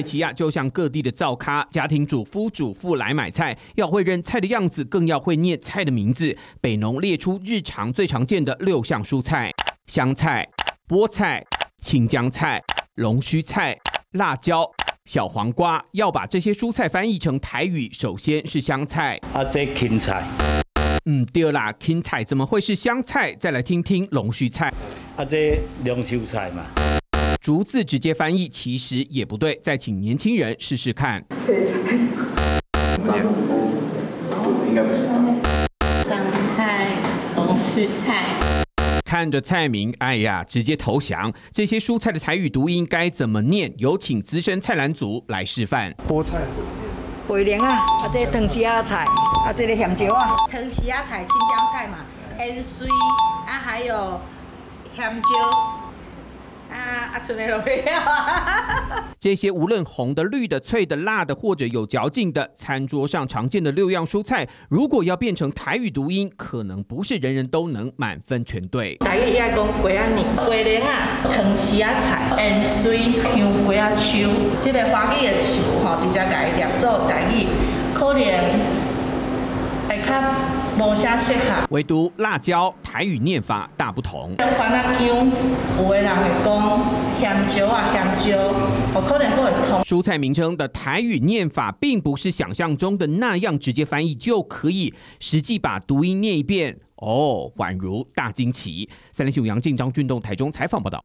爱奇亚就像各地的灶咖、家庭主夫、主妇来买菜，要会认菜的样子，更要会念菜的名字。北农列出日常最常见的六项蔬菜：香菜、菠菜、青江菜、龙须菜、辣椒、小黄瓜。要把这些蔬菜翻译成台语，首先是香菜。啊，这芹菜。嗯，对啦，芹菜怎么会是香菜？再来听听龙须菜。啊，这龙须菜嘛。逐字直接翻译其实也不对，再请年轻人试试看。应该不是。香菜、菜。看着菜名，哎呀，直接投降。这些蔬菜的台语读音该怎么念？有请资深菜篮族来示范。菠菜怎么念？茴莲啊，啊这藤丝啊菜，啊这个咸椒啊。藤丝啊菜、青江菜嘛，盐水啊还有咸椒。啊啊！这些无论红的、绿的、脆的、辣的，或者有嚼劲的，餐桌上常见的六样蔬菜，如果要变成台语读音，可能不是人人都能满分全对。大家讲桂啊年、桂莲啊、藤丝啊菜、盐水、香桂啊秋，这个花语的词吼，直接改念做台语，可能会较。唯独辣椒台语念法大不同。蔬菜名称的台语念法并不是想象中的那样直接翻译就可以，实际把读音念一遍，哦，宛如大惊奇。三零九杨进张俊栋台中采访报道。